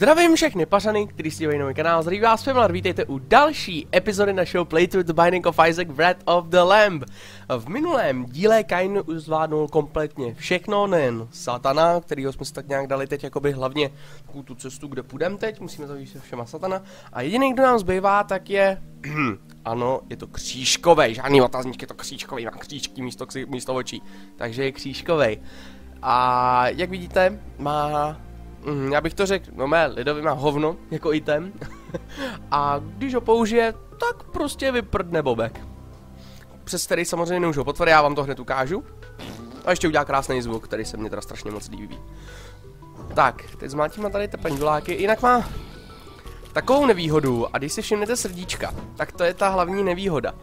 Zdravím všechny pařany, kteří si na kanál, zdraví vás Femlar, vítejte u další epizody našeho Playthrough The Binding of Isaac Wrath of the Lamb. V minulém díle Kain už zvládnul kompletně všechno, nejen satana, kterýho jsme si tak nějak dali teď jakoby hlavně takovou tu cestu, kde půjdeme teď, musíme zavít se všema satana. A jediný, kdo nám zbývá, tak je, ano, je to křížkovej, žádný otazník, je to křížkovej, má křížky místo, místo očí, takže je křížkovej. A jak vidíte, má Mm, já bych to řekl, no mé lidový má hovno, jako item. a když ho použije, tak prostě vyprdne bobek. Přes který samozřejmě nemůžu potvrdit, já vám to hned ukážu. A ještě udělá krásný zvuk, který se mě teda strašně moc líbí. Tak, teď zmátíme tady ty penduláky, jinak má takovou nevýhodu, a když si všimnete srdíčka, tak to je ta hlavní nevýhoda.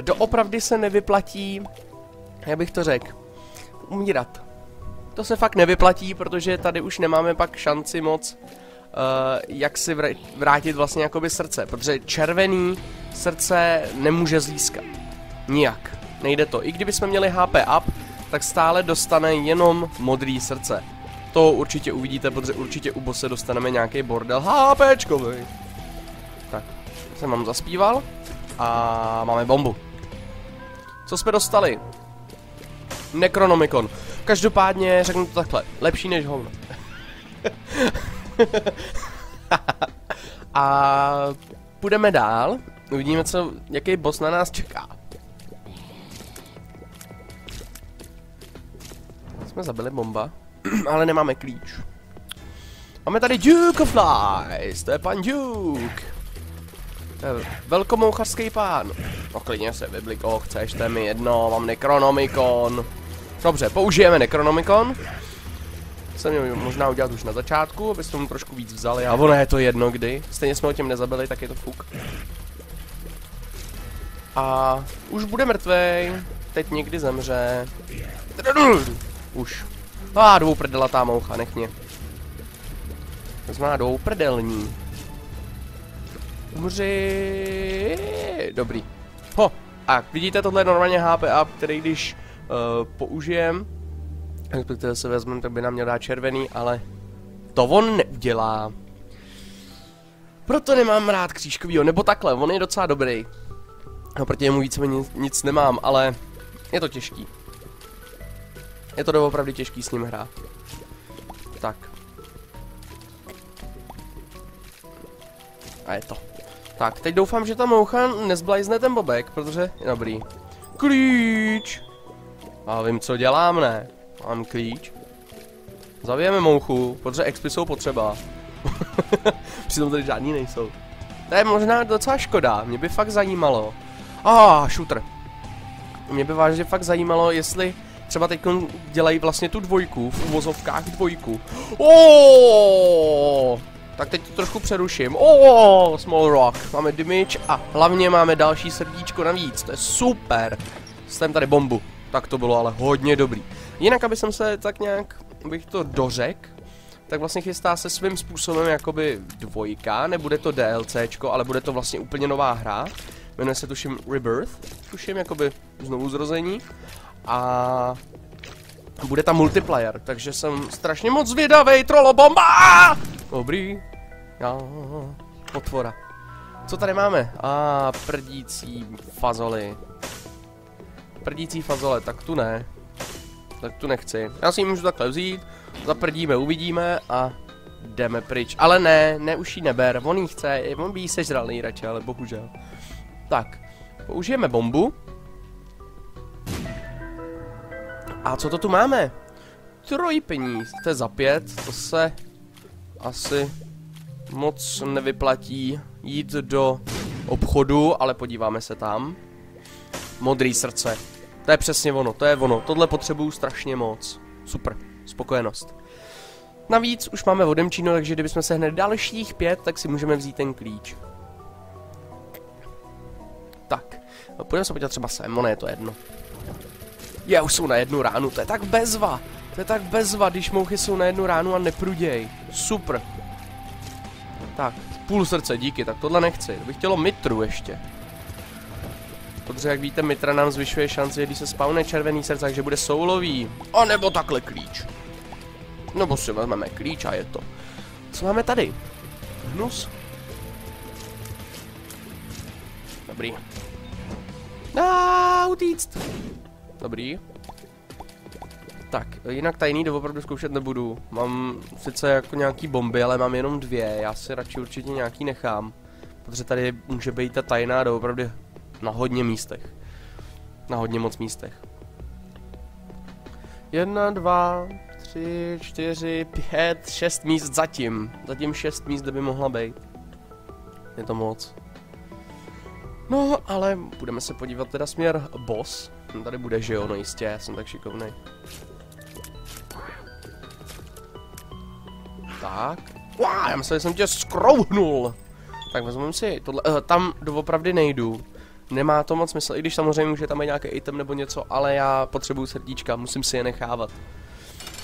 Doopravdy se nevyplatí, jak bych to řekl, umírat to se fakt nevyplatí, protože tady už nemáme pak šanci moc uh, jak si vrátit vlastně jakoby srdce, protože červený srdce nemůže získat. Nijak. Nejde to. I kdyby jsme měli HP up, tak stále dostane jenom modrý srdce. To určitě uvidíte, protože určitě u bose dostaneme nějaký bordel HPčkový. Tak, jsem vám zaspíval a máme bombu. Co jsme dostali? Necronomicon. Každopádně řeknu to takhle, lepší než hovno. A půjdeme dál, uvidíme, co, jaký boss na nás čeká. Jsme zabili bomba, ale nemáme klíč. Máme tady Duke of Flies, to je pan Duke. To je velkomouchařský pán. No klidně se vyblik, chceš, to je mi jedno, mám Necronomicon. Dobře, použijeme Necronomicon. Jsem měl možná udělat už na začátku, abyste mu trošku víc vzali, a ono je to jedno kdy. Stejně jsme ho tím nezabili, tak je to fuk. A už bude mrtvej. Teď někdy zemře. Už. A ah, dvouprdelatá moucha, nech mě. To znamená dvouprdelní. Umři. Dobrý. Ho, a vidíte, tohle je normálně HP up, který když použijem, respektive se vezmeme, tak by nám měl dát červený, ale to on neudělá. Proto nemám rád křížkovýho, nebo takhle, on je docela dobrý. No proti němu víc nic, nic nemám, ale je to těžký. Je to opravdu těžký s ním hrát. Tak. A je to. Tak, teď doufám, že ta moucha nezblajzne ten bobek, protože je dobrý. Klíč! A vím, co dělám, ne? Mám klíč. Zavijeme mouchu, protože expy jsou potřeba. Přitom tady žádní nejsou. To je možná docela škoda, mě by fakt zajímalo. A ah, shooter. Mě by vážně fakt zajímalo, jestli třeba teď dělají vlastně tu dvojku, v uvozovkách dvojku. Oh! Tak teď to trošku přeruším. Oh, small rock. Máme damage a hlavně máme další srdíčko navíc. To je super. Jsem tady bombu tak to bylo ale hodně dobrý. Jinak, aby jsem se tak nějak, bych to dořek, tak vlastně chystá se svým způsobem jakoby dvojka, nebude to DLCčko, ale bude to vlastně úplně nová hra. Jmenuje se tuším Rebirth, tuším jakoby znovu zrození. A bude tam multiplayer, takže jsem strašně moc zvědavej, trolobomba! Dobrý. Já, potvora. Co tady máme? A ah, prdící fazoly. Prdící fazole, tak tu ne. Tak tu nechci. Já si ji můžu takhle vzít, zaprdíme, uvidíme a jdeme pryč. Ale ne, ne už ji neber, on ji chce, on by ji sežral nejradši, ale bohužel. Tak, použijeme bombu. A co to tu máme? Troj peníz, to je za pět, to se asi moc nevyplatí jít do obchodu, ale podíváme se tam. Modrý srdce. To je přesně ono, to je ono. Tohle potřebuju strašně moc. Super, spokojenost. Navíc už máme vodemčíno, takže kdybychom se hned dalších pět, tak si můžeme vzít ten klíč. Tak, půjdeme se podívat třeba sem, ono je to jedno. Je, už jsou na jednu ránu, to je tak bezva. To je tak bezva, když mouchy jsou na jednu ránu a nepruděj. Super. Tak, půl srdce, díky, tak tohle nechci. To bych chtělo mitru ještě. Protože jak víte, Mitra nám zvyšuje šanci, když se spawne červený srdce, takže bude soulový. A nebo takhle klíč. Nebo si vezmeme klíč a je to. Co máme tady? hnus. Dobrý. A utíct. Dobrý. Tak, jinak tajný doopravdy zkoušet nebudu. Mám sice jako nějaký bomby, ale mám jenom dvě. Já si radši určitě nějaký nechám. Protože tady může být ta tajná doopravdy na hodně místech. Na hodně moc místech. Jedna, dva, tři, čtyři, pět, šest míst zatím. Zatím šest míst, kde by mohla být. Je to moc. No, ale budeme se podívat teda směr boss. Tady bude, že jo, no jistě, já jsem tak šikovný. Tak. Wow, já myslím, že jsem tě skrouhnul. Tak vezmeme si tohle, uh, tam doopravdy nejdu. Nemá to moc smysl, i když samozřejmě může tam být nějaký item nebo něco, ale já potřebuju srdíčka, musím si je nechávat.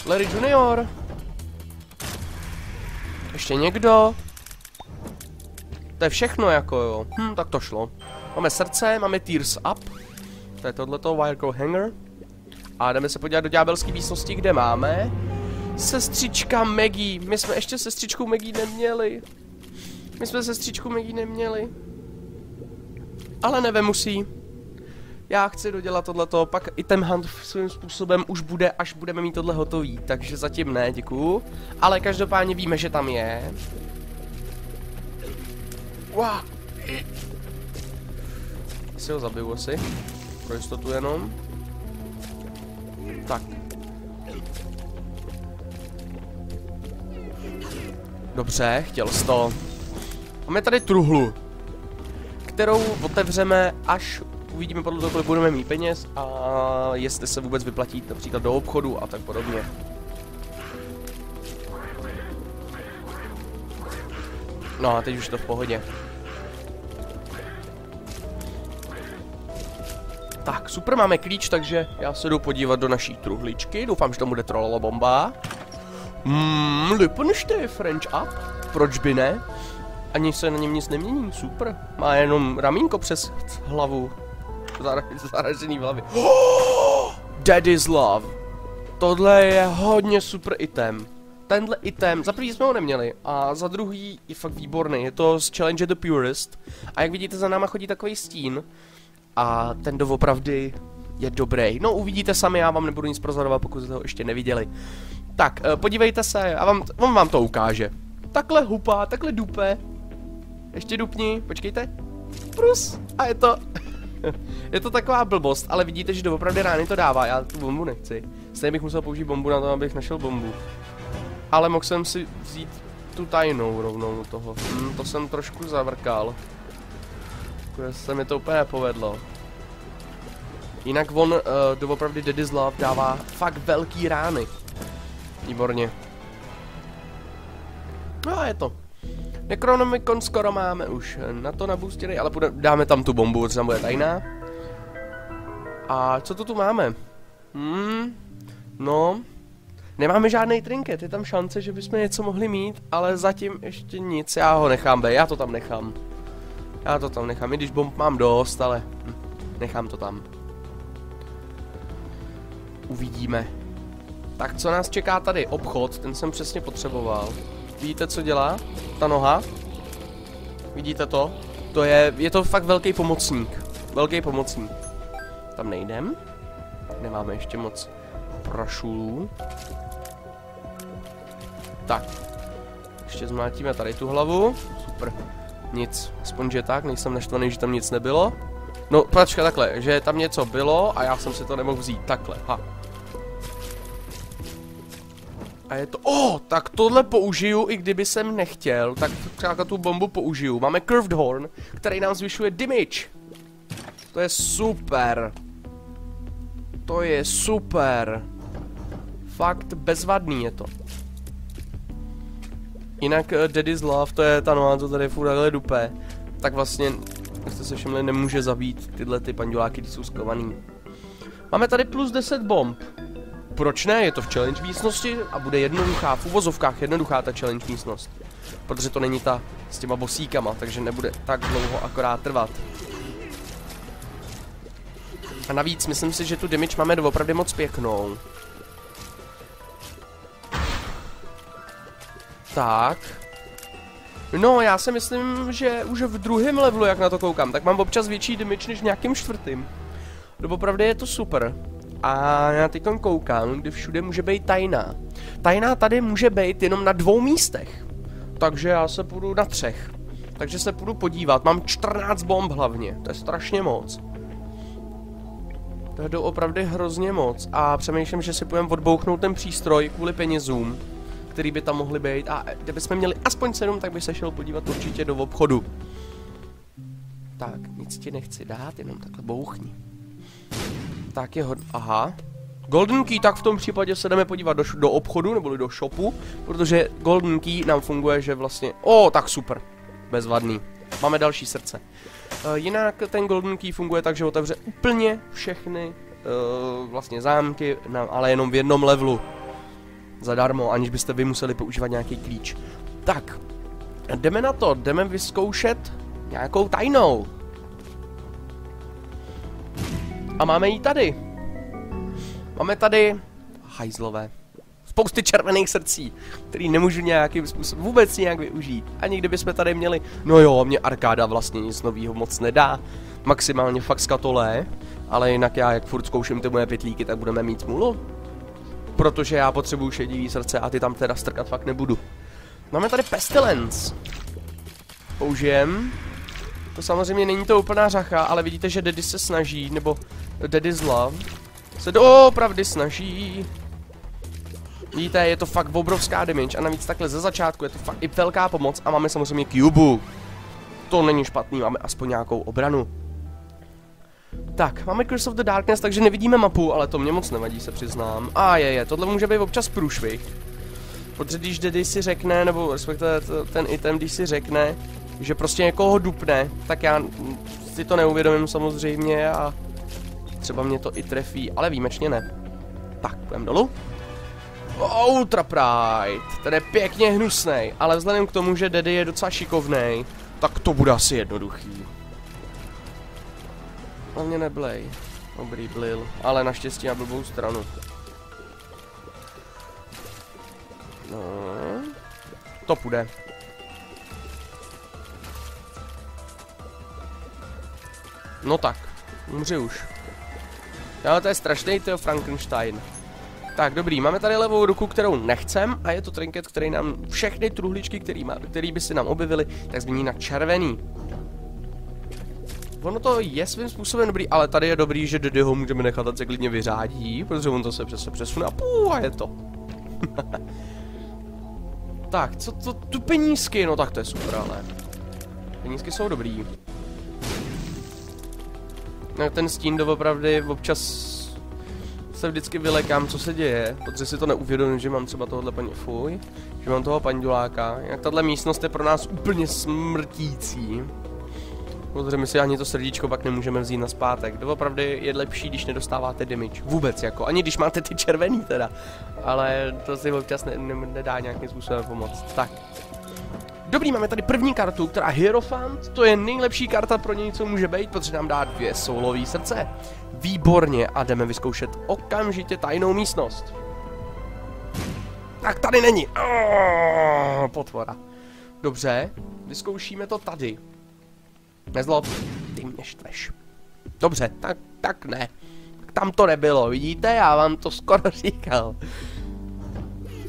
Larry Junior. Ještě někdo? To je všechno jako jo. Hm, tak to šlo. Máme srdce, máme Tears Up. To je tohleto Wirecrow Hanger. A jdeme se podívat do ďábelské místnosti, kde máme Sestřička Maggie. My jsme ještě sestřičku Maggie neměli. My jsme sestřičku Maggie neměli. Ale nevemu si. Já chci dodělat tohleto, pak i ten hunt svým způsobem už bude, až budeme mít tohle hotový. Takže zatím ne, děkuju. Ale každopádně víme, že tam je. Wow. Si ho zabiju asi. Pro jistotu jenom. Tak. Dobře, chtěl jsi to. Máme tady truhlu, kterou otevřeme, až uvidíme podle toho, kolik budeme mít peněz a jestli se vůbec vyplatí například do obchodu a tak podobně. No a teď už to v pohodě. Tak, super, máme klíč, takže já se jdu podívat do naší truhličky. Doufám, že tam bude trolala bomba. Hmm, Lippenstein French up? Proč by ne? Ani se na něm nic nemění, super. Má jenom ramínko přes hlavu. Zaražený v hlavě. Oh, Daddy's Love. Tohle je hodně super item. Tenhle item, za prvý jsme ho neměli a za druhý je fakt výborný. Je to z Challenge the Purist a jak vidíte za náma chodí takový stín a ten doopravdy je dobrý. No uvidíte sami, já vám nebudu nic prozorovat, pokud jste ho ještě neviděli. Tak, eh, podívejte se, a vám, on vám to ukáže. Takhle hupá, takhle dupe. Ještě dupni, počkejte. Prus, a je to... je to taková blbost, ale vidíte, že doopravdy rány to dává, já tu bombu nechci. Stejně bych musel použít bombu na to, abych našel bombu. Ale mohl jsem si vzít tu tajnou rovnou toho. Hm, to jsem trošku zavrkal. Jako se mi to úplně nepovedlo. Jinak on uh, doopravdy Daddy's Love dává fakt velký rány. Výborně. No a je to. Necronomicon skoro máme už na to naboostery, ale bude, dáme tam tu bombu, co tam bude tajná. A co to tu máme? Hmm, no, nemáme žádný trinket, je tam šance, že bychom něco mohli mít, ale zatím ještě nic, já ho nechám be, já to tam nechám. Já to tam nechám, i když bomb mám dost, ale hm, nechám to tam. Uvidíme. Tak co nás čeká tady? Obchod, ten jsem přesně potřeboval. Vidíte, co dělá? Ta noha? Vidíte to? To je, je to fakt velký pomocník. Velký pomocník. Tam nejdem. Nemáme ještě moc prašulů. Tak. Ještě zmlátíme tady tu hlavu. Super. Nic. Aspoň, že tak, nejsem naštvaný, že tam nic nebylo. No, počkej takhle, že tam něco bylo a já jsem si to nemohl vzít. Takhle, ha. A je to... Oh, tak tohle použiju, i kdyby jsem nechtěl. Tak třeba tu bombu použiju. Máme Curved Horn, který nám zvyšuje damage. To je super. To je super. Fakt bezvadný je to. Jinak uh, Daddy's Love, to je ta noha, co tady furt takhle dupe. Tak vlastně, jak jste se všimli, nemůže zabít tyhle ty panduláky, ty jsou skovaný. Máme tady plus 10 bomb proč ne, je to v challenge místnosti a bude jednoduchá, v uvozovkách jednoduchá ta challenge místnost. Protože to není ta s těma bosíkama, takže nebude tak dlouho akorát trvat. A navíc, myslím si, že tu damage máme doopravdy moc pěknou. Tak. No, já si myslím, že už v druhém levelu, jak na to koukám, tak mám občas větší damage než v nějakým čtvrtým. Doopravdy je to super. A já teď koukám, kdy všude může být tajná. Tajná tady může být jenom na dvou místech. Takže já se půjdu na třech. Takže se půjdu podívat. Mám 14 bomb hlavně. To je strašně moc. To je opravdu hrozně moc. A přemýšlím, že si půjdeme odbouchnout ten přístroj kvůli penězům, který by tam mohly být. A kdybychom měli aspoň 7, tak by se šel podívat určitě do obchodu. Tak, nic ti nechci dát, jenom takhle bouchni. Tak je hod... Aha. Golden Key, tak v tom případě se jdeme podívat do, do obchodu, nebo do shopu, protože Golden Key nám funguje, že vlastně... O, oh, tak super. Bezvadný. Máme další srdce. Uh, jinak ten Golden Key funguje tak, že otevře úplně všechny uh, vlastně zámky, na, ale jenom v jednom levelu. Zadarmo, aniž byste vy museli používat nějaký klíč. Tak, jdeme na to, jdeme vyzkoušet nějakou tajnou. A máme ji tady. Máme tady hajzlové. Spousty červených srdcí, který nemůžu nějakým způsobem vůbec nějak využít. Ani kdyby jsme tady měli, no jo, mě arkáda vlastně nic nového moc nedá. Maximálně fakt skatolé, ale jinak já, jak furt zkouším ty moje pytlíky, tak budeme mít smůlu. Protože já potřebuju šedivý srdce a ty tam teda strkat fakt nebudu. Máme tady Pestilence. Použijem. To samozřejmě není to úplná řacha, ale vidíte, že Daddy se snaží, nebo Daddy's Love se doopravdy snaží. Vidíte, je to fakt obrovská damage a navíc takhle ze začátku je to fakt i velká pomoc a máme samozřejmě Cubu. To není špatný, máme aspoň nějakou obranu. Tak, máme Curse of the Darkness, takže nevidíme mapu, ale to mě moc nevadí, se přiznám. A je, je, tohle může být občas průšvih. Protože když Daddy si řekne, nebo respektive ten item, když si řekne, že prostě někoho dupne, tak já si to neuvědomím samozřejmě a třeba mě to i trefí, ale výjimečně ne. Tak, půjdeme dolů. Ultra Pride, ten je pěkně hnusný, ale vzhledem k tomu, že Daddy je docela šikovný, tak to bude asi jednoduchý. Hlavně neblej. Dobrý blil, ale naštěstí na blbou stranu. No, to půjde. No tak, umři už. Jo, to je strašný to Frankenstein. Tak, dobrý, máme tady levou ruku, kterou nechcem a je to trinket, který nám všechny truhličky, který, má, který by si nám objevily, tak změní na červený. Ono to je svým způsobem dobrý, ale tady je dobrý, že Dedy ho můžeme nechat, ať se klidně vyřádí, protože on to se přesně přesune a pů, a je to. tak, co to, tu penízky, no tak to je super, ale. Penízky jsou dobrý. No, ten stín doopravdy občas se vždycky vylekám, co se děje, protože si to neuvědomím, že mám třeba tohohle paní, fuj, že mám toho panduláka. Jak tahle místnost je pro nás úplně smrtící. Protože my si ani to srdíčko pak nemůžeme vzít na zpátek. Doopravdy je lepší, když nedostáváte damage. Vůbec jako, ani když máte ty červený teda. Ale to si občas ne, ne, nedá nějakým způsobem pomoct. Tak, Dobrý, máme tady první kartu, která Hierophant, to je nejlepší karta pro něj, co může být, protože nám dá dvě soulové srdce. Výborně a jdeme vyzkoušet okamžitě tajnou místnost. Tak tady není. Oh, potvora. Dobře, vyzkoušíme to tady. Nezlob, ty mě štveš. Dobře, tak, tak ne. Tam to nebylo, vidíte? Já vám to skoro říkal.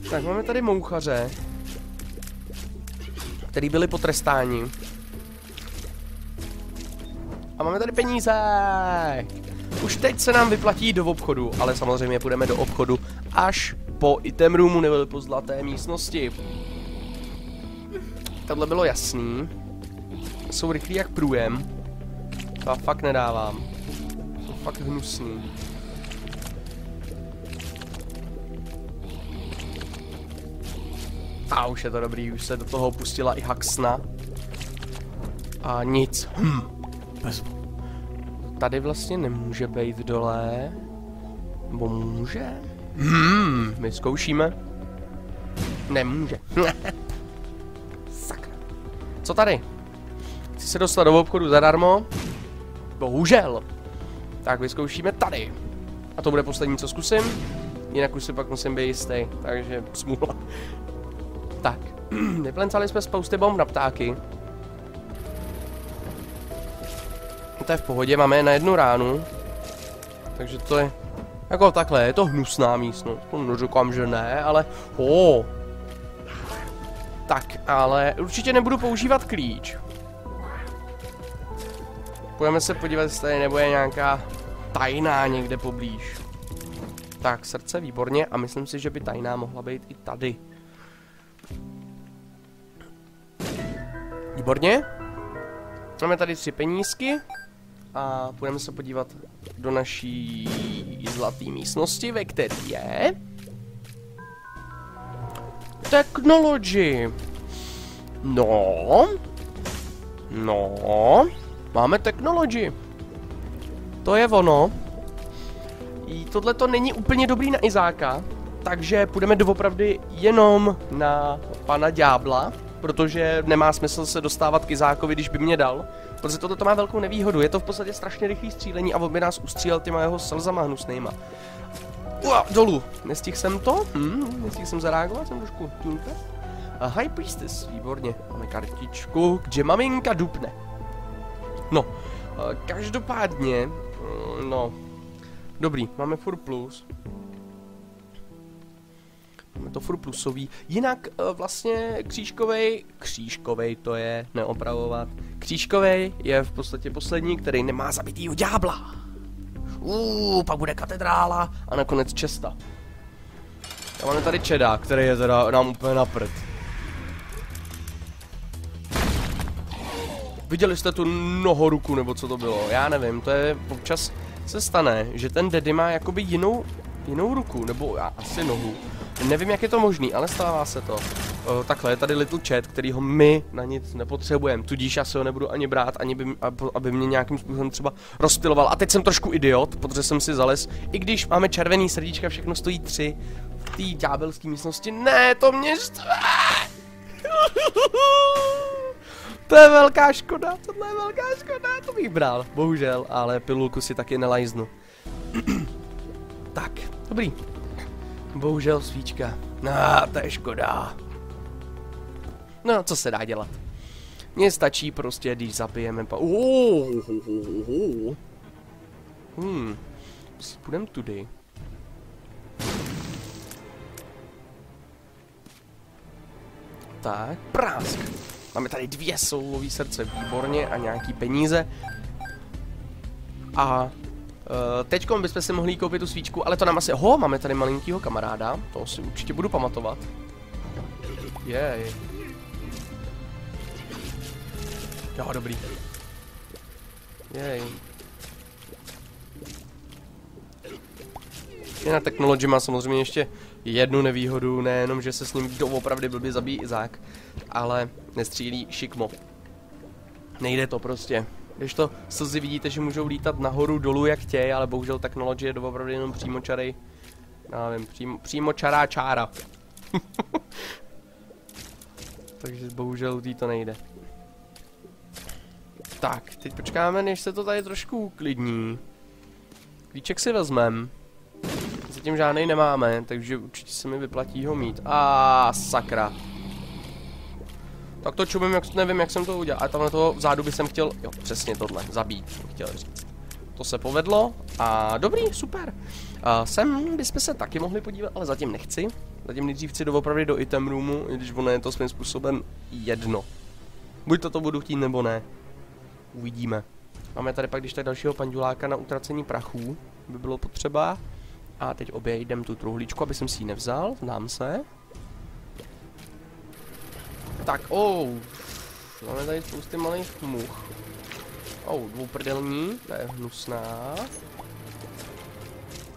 Tak máme tady mouchaře který byli potrestáni. A máme tady peníze! Už teď se nám vyplatí do obchodu, ale samozřejmě půjdeme do obchodu až po item roomu nebo po zlaté místnosti. Tohle bylo jasný. Jsou rychlí jak průjem. To fakt nedávám. Jsou fakt hnusný. A už je to dobrý, už se do toho pustila i Haxna. A nic. Hm. Bez... Tady vlastně nemůže být dole. Nebo může? Hmm, my zkoušíme. Nemůže. Sakra. Co tady? Chci se dostat do obchodu zadarmo? Bohužel. Tak vyzkoušíme tady. A to bude poslední, co zkusím. Jinak už si pak musím být jistý, takže smůla. Tak, Vyplencali jsme spousty bomb na ptáky. To je v pohodě, máme je na jednu ránu. Takže to je... Jako takhle, je to hnusná místnost. To neříkám, že ne, ale... Oh. Tak, ale určitě nebudu používat klíč. Půjdeme se podívat, jestli tady nebo je nějaká tajná někde poblíž. Tak, srdce, výborně. A myslím si, že by tajná mohla být i tady. Výborně. Máme tady tři penízky. A půjdeme se podívat do naší zlaté místnosti, ve které je... Technology. No. No. Máme technology. To je ono. Tohle to není úplně dobrý na Izáka, takže půjdeme doopravdy jenom na pana Ďábla, protože nemá smysl se dostávat k Izákovi, když by mě dal. Protože toto to má velkou nevýhodu, je to v podstatě strašně rychlý střílení a on by nás ustřílel těma jeho slzama hnusnýma. Ua, dolů. Nestihl jsem to? Hm, nestihl jsem zareagovat, jsem trošku tunka. A High Priestess, výborně. Máme kartičku, kde maminka dupne. No, každopádně, mm, no, dobrý, máme fur plus. Máme to fur plusový. Jinak vlastně křížkovej, křížkovej to je, neopravovat. Křížkovej je v podstatě poslední, který nemá zabitýho ďábla. Uuu, pak bude katedrála a nakonec česta. A máme tady Čeda, který je teda nám úplně na prd. Viděli jste tu nohoruku, nebo co to bylo? Já nevím, to je občas se stane, že ten Daddy má jakoby jinou, jinou ruku, nebo asi nohu. Nevím, jak je to možný, ale stává se to. O, takhle je tady Little Chat, který ho my na nic nepotřebujeme, tudíž já se ho nebudu ani brát, ani by, aby mě nějakým způsobem třeba rozpiloval. A teď jsem trošku idiot, protože jsem si zales, i když máme červený srdíčka, všechno stojí tři v té ďábelské místnosti. Ne, to mě štve! To je velká škoda, tohle je velká škoda, to bych bral, bohužel, ale pilulku si taky nelajznu. tak, dobrý. Bohužel svíčka. No, to je škoda. No, co se dá dělat? Mně stačí prostě, když zapijeme pa... Hmm. Půjdem tudy. Tak, prásk. Máme tady dvě soulový srdce, výborně, a nějaký peníze. A teďkom bychom si mohli koupit tu svíčku, ale to nám asi... Ho, máme tady malinkýho kamaráda, to si určitě budu pamatovat. Jej. Jo, dobrý. Jej. Jiná technologie má samozřejmě ještě jednu nevýhodu, nejenom, že se s ním doopravdy blbě zabíjí Izák, ale nestřílí šikmo. Nejde to prostě. Když to slzy vidíte, že můžou lítat nahoru, dolů jak chtějí, ale bohužel technologie je doopravdy jenom přímočarej. Já nevím, přím, přímočará čára. Takže bohužel tý to nejde. Tak, teď počkáme, než se to tady trošku uklidní. Klíček si vezmem. Zatím žádný nemáme, takže určitě se mi vyplatí ho mít. A sakra. Tak to čumím, jak, nevím, jak jsem to udělal. A tamhle toho vzadu by jsem chtěl, jo, přesně tohle, zabít, chtěl říct. To se povedlo a dobrý, super. Uh, sem bychom se taky mohli podívat, ale zatím nechci. Zatím nejdřív chci doopravdy do item roomu, i když ono je to svým způsobem jedno. Buď to to budu chtít, nebo ne. Uvidíme. Máme tady pak když tak dalšího panduláka na utracení prachů, by bylo potřeba. A teď obějdem tu truhlíčku, aby jsem si ji nevzal, znám se. Tak, oh, máme tady spousty malých much. Oh, dvouprdelní, to je hnusná.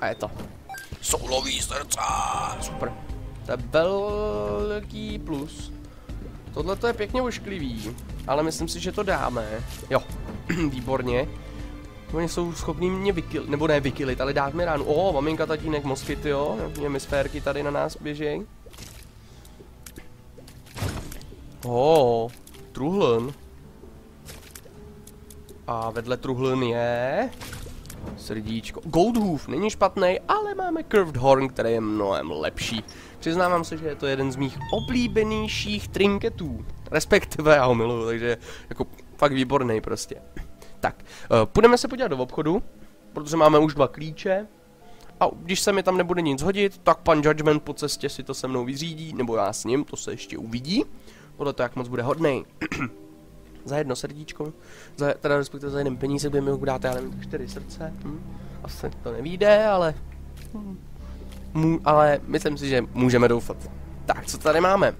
A je to. Soulový srdce, super. To je velký plus. Tohle to je pěkně ošklivý, ale myslím si, že to dáme. Jo, výborně. Oni jsou schopní mě vykilit, nebo ne vykilit, ale dát mi ránu. O, maminka, tatínek, moskyt, jo. Hemisférky tady na nás běžej. O, truhln. A vedle truhln je... Srdíčko. Goldhoof není špatný, ale máme Curved Horn, který je mnohem lepší. Přiznávám se, že je to jeden z mých oblíbenějších trinketů. Respektive já ho miluju, takže jako fakt výborný prostě. Tak, uh, půjdeme se podívat do obchodu, protože máme už dva klíče. A když se mi tam nebude nic hodit, tak pan Judgment po cestě si to se mnou vyřídí, nebo já s ním, to se ještě uvidí. Podle to, jak moc bude hodnej. za jedno srdíčko, za, teda respektive za jeden peníze, kde mi ho dáte, já nevím, čtyři srdce. Hm? Asi to nevíde, ale... Mů, ale myslím si, že můžeme doufat. Tak, co tady máme?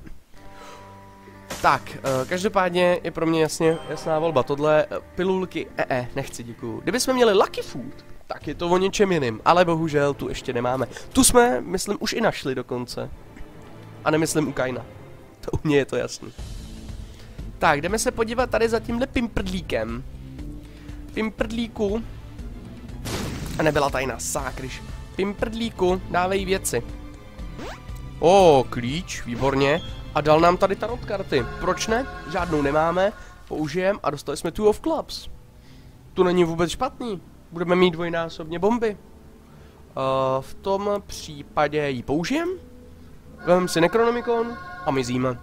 Tak, uh, každopádně je pro mě jasně jasná volba. Tohle uh, pilulky, e, e, nechci, děkuju. Kdybychom měli Lucky Food, tak je to o něčem jiným, ale bohužel tu ještě nemáme. Tu jsme, myslím, už i našli dokonce. A nemyslím u Kaina. To u mě je to jasný. Tak, jdeme se podívat tady za tímhle pimprdlíkem. Pimprdlíku. A nebyla tajná, sákryš. Pimprdlíku, dávej věci. O, klíč, výborně. A dal nám tady tarot karty. Proč ne? Žádnou nemáme. Použijem a dostali jsme two of clubs. To není vůbec špatný. Budeme mít dvojnásobně bomby. Uh, v tom případě ji použijem. Vezmeme si Necronomicon a mizíme.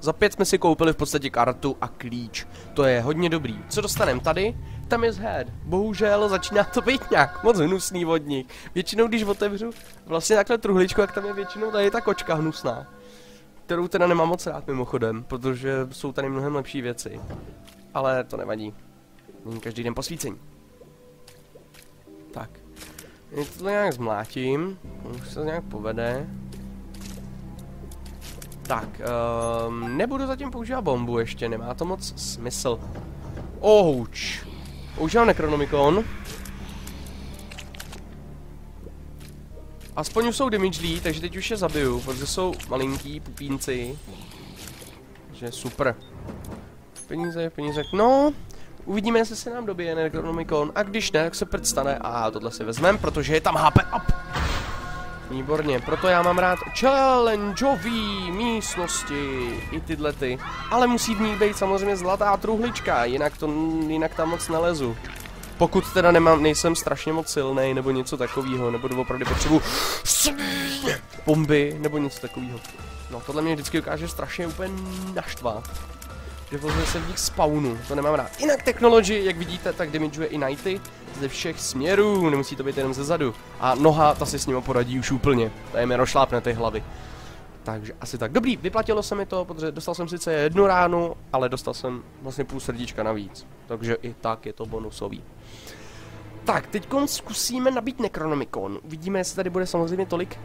Za pět jsme si koupili v podstatě kartu a klíč. To je hodně dobrý. Co dostaneme tady? Tam je head. Bohužel začíná to být nějak moc hnusný vodník. Většinou, když otevřu vlastně takhle truhličku, jak tam je většinou tady ta kočka hnusná. Kterou teda nemám moc rád mimochodem, protože jsou tady mnohem lepší věci. Ale to nevadí. Není každý den posvícení. Tak. Já to nějak zmlátím. Už se to nějak povede. Tak, um, nebudu zatím používat bombu ještě, nemá to moc smysl. Ouch. Používám Necronomicon. Aspoň už jsou damage takže teď už je zabiju, protože jsou malinký pupínci. Takže super. Peníze, peníze, no. Uvidíme, jestli se nám dobije Necronomicon a když ne, tak se prd stane a tohle si vezmeme, protože je tam HP up. Výborně, proto já mám rád challengeový místnosti, i tyhle ty. Ale musí v ní být samozřejmě zlatá truhlička, jinak, to, jinak tam moc nelezu. Pokud teda nemám, nejsem strašně moc silný nebo něco takového, nebo opravdu potřebu bomby nebo něco takového. No tohle mě vždycky ukáže strašně úplně naštvat. Že vlastně se v nich spawnu, to nemám rád. Jinak technology, jak vidíte, tak damageuje i nighty ze všech směrů, nemusí to být jenom ze zadu. A noha, ta si s ním poradí už úplně, to je mi rošlápne ty hlavy. Takže asi tak. Dobrý, vyplatilo se mi to, protože dostal jsem sice jednu ránu, ale dostal jsem vlastně půl srdíčka navíc. Takže i tak je to bonusový. Tak, teď zkusíme nabít Necronomicon. Uvidíme, jestli tady bude samozřejmě tolik...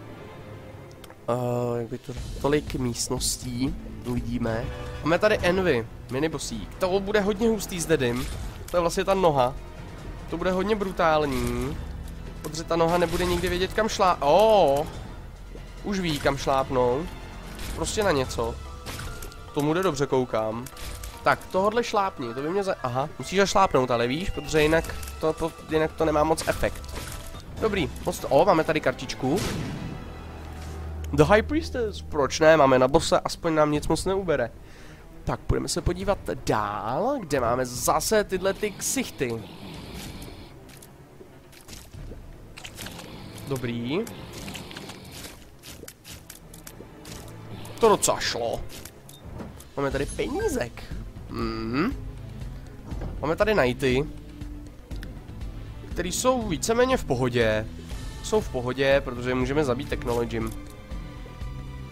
Uh, jak by to... Tolik místností. Uvidíme. Máme tady Envy, minibosík. To bude hodně hustý s Dedim. To je vlastně ta noha. To bude hodně brutální. Protože ta noha nebude nikdy vědět kam šlá... Oh, už ví kam šlápnout. Prostě na něco. Tomu jde dobře koukám. Tak, tohle šlápni, to by mě za... Aha, musíš šlápnout, ale víš, protože jinak to, to, jinak to nemá moc efekt. Dobrý, moc. O, máme tady kartičku. The High Priestess, proč ne, máme na bose, aspoň nám nic moc neubere. Tak, budeme se podívat dál, kde máme zase tyhle ty ksichty. Dobrý. To docela šlo. Máme tady penízek. Mm. Máme tady nighty. Který jsou víceméně v pohodě. Jsou v pohodě, protože můžeme zabít technologym.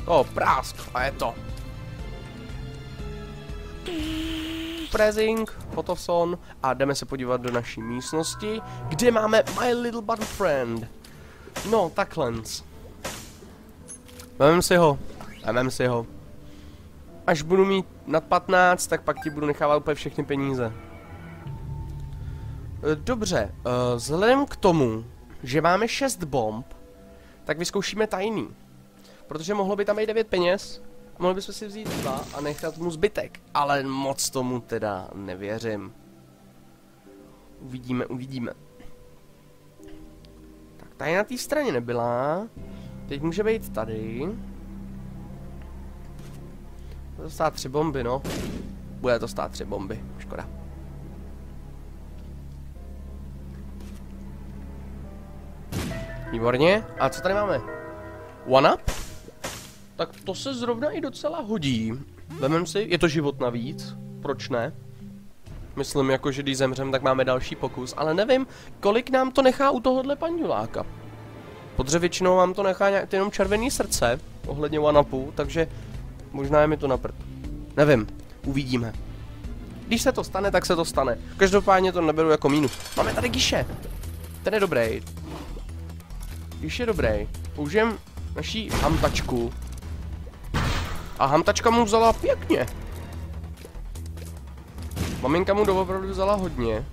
O, prásk. A je to. Prezing, Photofson a jdeme se podívat do naší místnosti, kde máme My Little Button Friend. No, takhle. Vemem si ho. Vemem si ho. Až budu mít nad 15, tak pak ti budu nechávat úplně všechny peníze. E, dobře, e, vzhledem k tomu, že máme 6 bomb, tak vyzkoušíme tajný. Protože mohlo by tam být 9 peněz, mohli bychom si vzít dva a nechat mu zbytek. Ale moc tomu teda nevěřím. Uvidíme, uvidíme. Tady na té straně nebyla. Teď může být tady. Bude to stát tři bomby, no. Bude to stát tři bomby, škoda. Výborně. A co tady máme? One up? Tak to se zrovna i docela hodí. Vemem si, je to život navíc. Proč ne? Myslím jako, že když zemřem, tak máme další pokus, ale nevím, kolik nám to nechá u tohohle panduláka. Podře většinou vám to nechá nějak jenom červený srdce, ohledně one-upu, takže možná je mi to na prd. Nevím, uvidíme. Když se to stane, tak se to stane. Každopádně to neberu jako mínus. Máme tady Giše. Ten je dobrý. Giš je dobrý. Použijem naší hamtačku. A hamtačka mu vzala pěkně. Maminka mu doopravdy vzala hodně.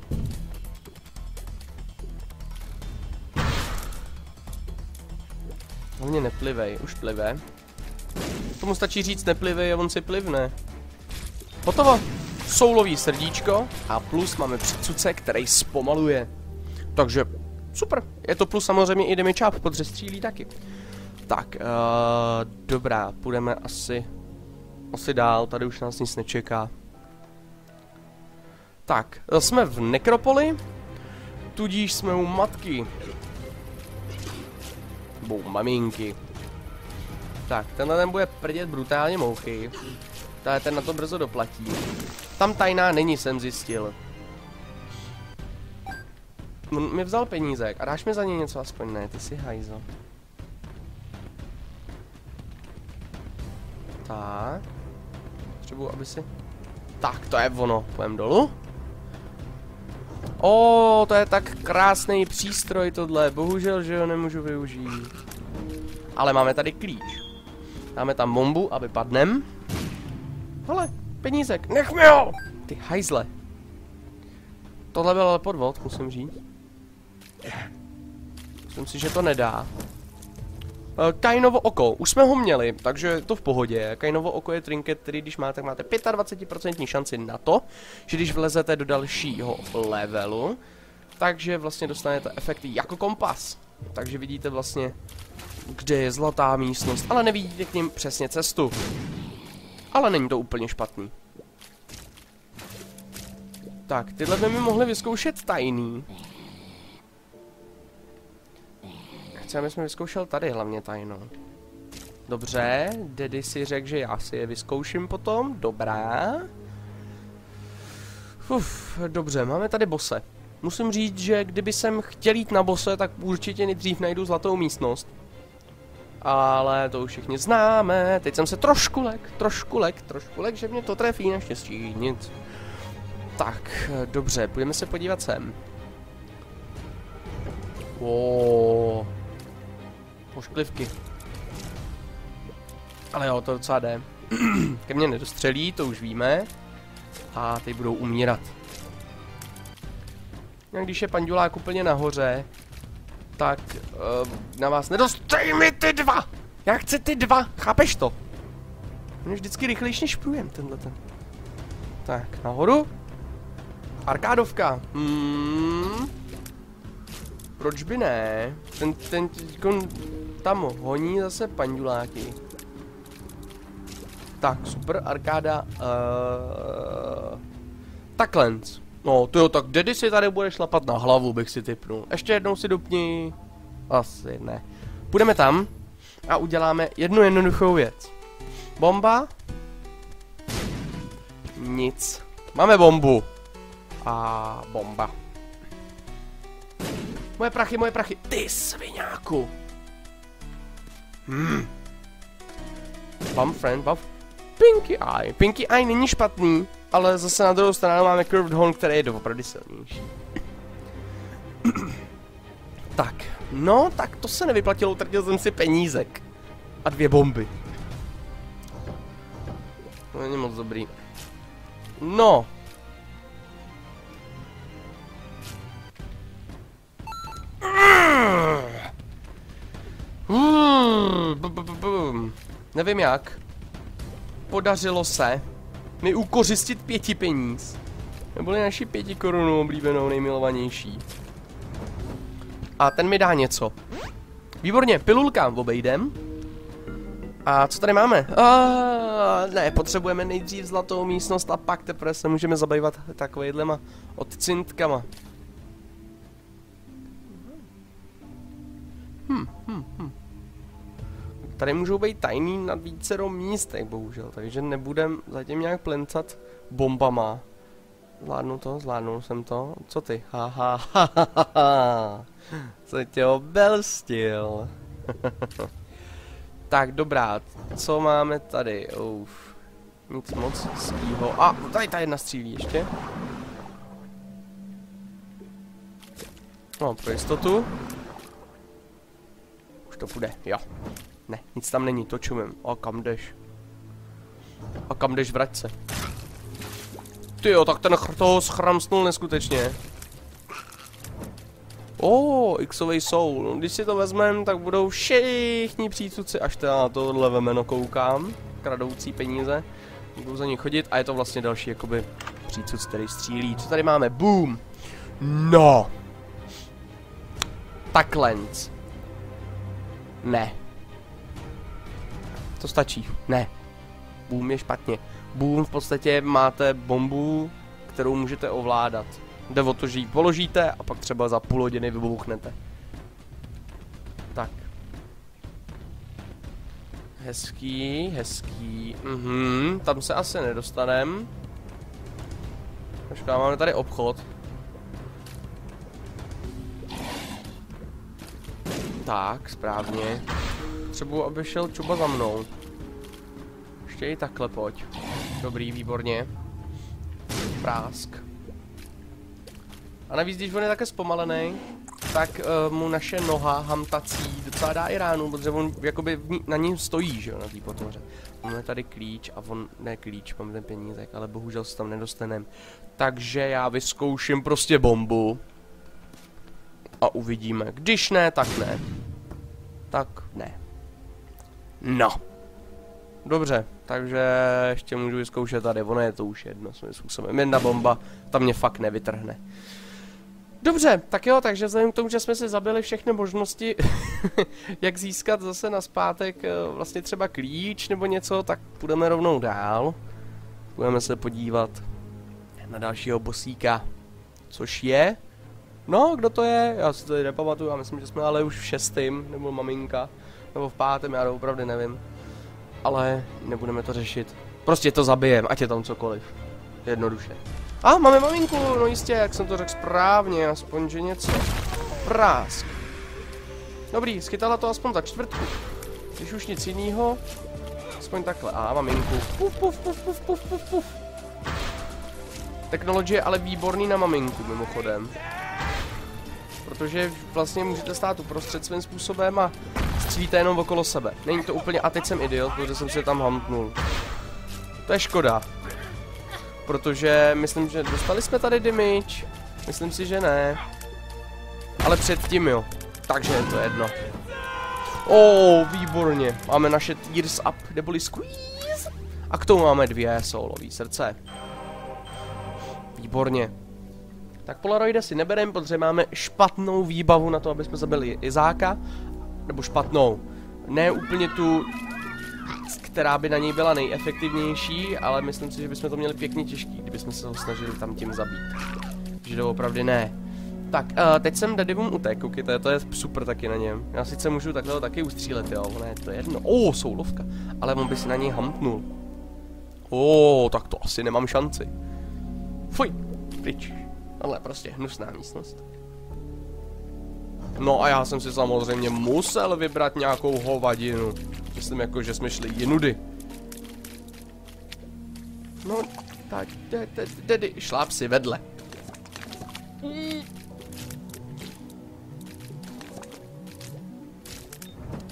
Hlavně neplivej, už plive. Tomu stačí říct neplivej a on si plivne. Hotovo. Soulový srdíčko a plus máme předsuce, který zpomaluje. Takže super. Je to plus samozřejmě i damage up, protože střílí taky. Tak, uh, dobrá, půjdeme asi, asi dál, tady už nás nic nečeká. Tak, jsme v nekropoli, tudíž jsme u matky. Bou maminky. Tak, tenhle ten bude prdět brutálně mouchy. Tady ten na to brzo doplatí. Tam tajná není, jsem zjistil. On mi vzal peníze a dáš mi za ně něco aspoň ne, ty si hajzo. Tak. Potřebuji, aby si... Tak, to je ono. Půjdem dolů. O, to je tak krásný přístroj tohle. Bohužel, že ho nemůžu využít. Ale máme tady klíč. Dáme tam bombu a vypadnem. Hele, penízek, nech mi ho! Ty hajzle. Tohle byl ale podvod, musím říct. Myslím si, že to nedá. Eh, Kainovo oko, už jsme ho měli, takže je to v pohodě. Kainovo oko je trinket, který když máte, tak máte 25% šanci na to, že když vlezete do dalšího levelu, takže vlastně dostanete efekty jako kompas. Takže vidíte vlastně, kde je zlatá místnost, ale nevidíte k ním přesně cestu. Ale není to úplně špatný. Tak, tyhle by mi mohli vyzkoušet tajný. Chci, aby jsme vyzkoušel tady hlavně tajno. Dobře, Daddy si řekl, že já si je vyzkouším potom. Dobrá. Uf, dobře, máme tady bose. Musím říct, že kdyby jsem chtěl jít na bose, tak určitě nejdřív najdu zlatou místnost. Ale to už všichni známe. Teď jsem se trošku lek, trošku lek, trošku lek, že mě to trefí naštěstí. Nic. Tak, dobře, půjdeme se podívat sem. Oh pošklivky. Ale jo, to docela jde. Ke mně nedostřelí, to už víme. A teď budou umírat. A když je pandulák úplně nahoře, tak uh, na vás nedostřelí mi ty dva! Já chci ty dva, chápeš to? On je vždycky rychlejší než průjem, tenhle ten. Tak, nahoru. Arkádovka. Hmm. Proč by ne? Ten, ten, ten tam honí zase panduláky. Tak, super, arkáda. Uh, takhle. No, to jo, tak Daddy si tady bude šlapat na hlavu, bych si typnul. Ještě jednou si dupni. Asi ne. Půjdeme tam a uděláme jednu jednoduchou věc. Bomba. Nic. Máme bombu. A bomba. Moje prachy, moje prachy. Ty sviňáku. Hmm. Bum friend, buff. Pinky Eye. Pinky Eye není špatný, ale zase na druhou stranu máme Curved Horn, který je doopravdy silnější. tak, no, tak to se nevyplatilo, utratil jsem si penízek. A dvě bomby. To není moc dobrý. No, Nevím jak. Podařilo se mi ukořistit pěti peníz. Neboli naši pěti korunu oblíbenou nejmilovanější. A ten mi dá něco. Výborně, pilulka obejdem. A co tady máme? A, ne, potřebujeme nejdřív zlatou místnost a pak teprve se můžeme zabývat takovýhlema odcintkama. Hmm. Tady můžou být tajný na vícero místech, bohužel, takže nebudem zatím nějak plencat bombama. Zvládnu to, zvládnul jsem to. Co ty? Ha, ha, ha, ha, ha. Co tě obelstil? tak, dobrá, co máme tady? Uf, nic moc svýho. A, tady ta jedna střílí ještě. No, pro jistotu. Už to půjde, jo. Ne, nic tam není, to čumím. A kam jdeš? A kam jdeš, vrať se. Ty jo, tak ten chr toho schramsnul neskutečně. O, oh, Xovej soul. No, když si to vezmeme, tak budou všichni přícuci, až teda na tohle vemeno koukám. Kradoucí peníze. Budou za ně chodit a je to vlastně další jakoby přícuc, který střílí. Co tady máme? Boom! No! Takhle. Ne. To stačí. Ne. Boom je špatně. Boom v podstatě máte bombu, kterou můžete ovládat. Jde o to, že ji položíte a pak třeba za půl hodiny vybuchnete. Tak. Hezký, hezký. Mhm, tam se asi nedostanem. Počká, máme tady obchod. Tak, správně. Třeba aby šel Čuba za mnou. Ještě i takhle pojď. Dobrý, výborně. Prásk. A navíc, když on je také zpomalený, tak uh, mu naše noha hamtací docela dá i ránu, protože on jakoby na něm stojí, že jo, na té potoře. Máme tady klíč a on, ne klíč, máme ten penízek, ale bohužel se tam nedostaneme. Takže já vyzkouším prostě bombu. A uvidíme. Když ne, tak ne. Tak ne. No. Dobře, takže ještě můžu vyzkoušet tady, ono je to už jedno svým způsobem. Jedna bomba, tam mě fakt nevytrhne. Dobře, tak jo, takže vzhledem k tomu, že jsme si zabili všechny možnosti, jak získat zase na zpátek eh, vlastně třeba klíč nebo něco, tak půjdeme rovnou dál. Budeme se podívat na dalšího bosíka, což je... No, kdo to je? Já si to nepamatuju, já myslím, že jsme ale už v šestým, nebo maminka, nebo v pátém, já to opravdu nevím ale nebudeme to řešit. Prostě to zabijem, ať je tam cokoliv. Jednoduše. A, máme maminku, no jistě, jak jsem to řekl správně, aspoň že něco. Prásk. Dobrý, schytala to aspoň za čtvrtku. Když už nic jiného, aspoň takhle. A, maminku. Puf, puf, puf, puf, puf, puf, puf. Technologie je ale výborný na maminku, mimochodem. Protože vlastně můžete stát uprostřed svým způsobem a střílíte jenom okolo sebe. Není to úplně, a teď jsem idiot, protože jsem se tam hamtnul. To je škoda. Protože myslím, že dostali jsme tady damage. Myslím si, že ne. Ale předtím jo. Takže je to jedno. O, oh, výborně. Máme naše tears up, neboli squeeze. A k tomu máme dvě solový srdce. Výborně. Tak Polaroide si nebereme, protože máme špatnou výbavu na to, aby jsme zabili Izáka nebo špatnou. Ne úplně tu, která by na něj byla nejefektivnější, ale myslím si, že bychom to měli pěkně těžký, kdybychom se ho snažili tam tím zabít. Že to opravdu ne. Tak, uh, teď jsem Daddyvum utek, koukejte, to je super taky na něm. Já sice můžu takhle taky ustřílet, jo, ne, to je jedno. O, oh, soulovka, ale on by si na něj hampnul. O, oh, tak to asi nemám šanci. Fuj, pryč. Ale prostě hnusná místnost. No a já jsem si samozřejmě musel vybrat nějakou hovadinu. Myslím jako, že jsme šli jinudy. No, tak, tedy, šláp si vedle.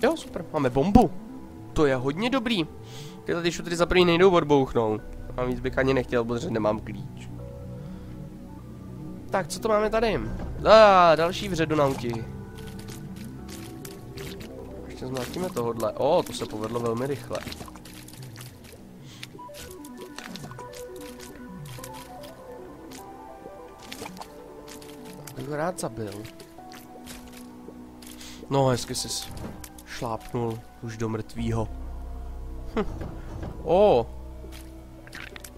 Jo, super, máme bombu. To je hodně dobrý. Tyhle ty šutry za první nejdou odbouchnout. A víc bych ani nechtěl, protože nemám klíč. Tak, co to máme tady? A, ah, další vředonauti. Ještě zmlátíme tohodle. O, oh, to se povedlo velmi rychle. Bych rád zabil. No, hezky jsi šlápnul už do mrtvýho. Hm. O, oh,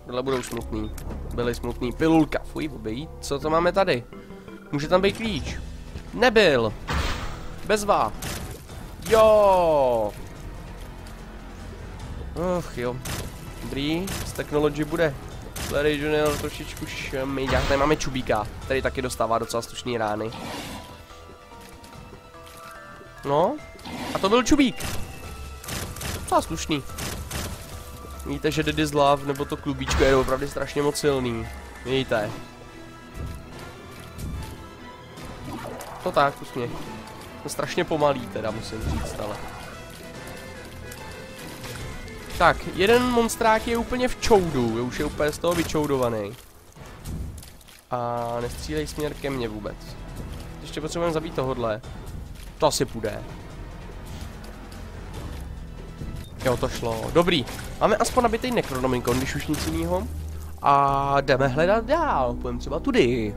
Tohle budou smutný. Byly smutný. Pilulka. Fuj, obejít. Co to máme tady? Může tam být klíč. Nebyl. Bezva. Jo. Och jo. Dobrý, z technology bude Larry Junior trošičku šmejďák. Tady máme Čubíka, který taky dostává docela slušný rány. No, a to byl Čubík. Docela slušný. Víte, že Dead is Love, nebo to klubíčko je opravdu strašně moc silný. Víte. To tak, usměch. To strašně pomalý teda, musím říct, ale. Tak, jeden monstrák je úplně v čoudu, už je úplně z toho vyčoudovaný. A nestřílej směr ke mně vůbec. Ještě potřebujeme zabít tohodle. To asi půjde. Jo, to šlo. Dobrý. Máme aspoň nabitý Necronomicon, když už nic jiného. A jdeme hledat dál. Půjdeme třeba tudy.